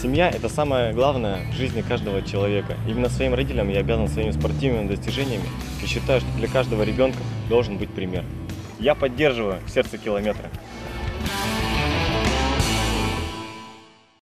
Семья – это самое главное в жизни каждого человека. Именно своим родителям я обязан своими спортивными достижениями и считаю, что для каждого ребенка должен быть пример. Я поддерживаю сердце километра.